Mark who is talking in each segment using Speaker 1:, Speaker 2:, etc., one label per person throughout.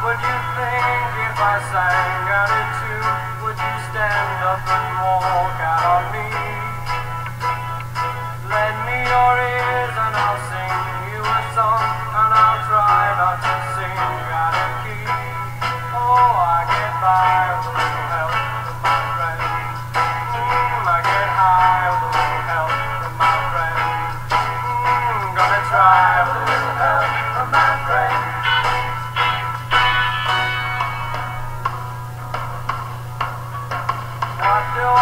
Speaker 1: Would you think if I sang out it tune? Would you stand up and walk?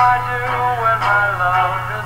Speaker 1: I do when my love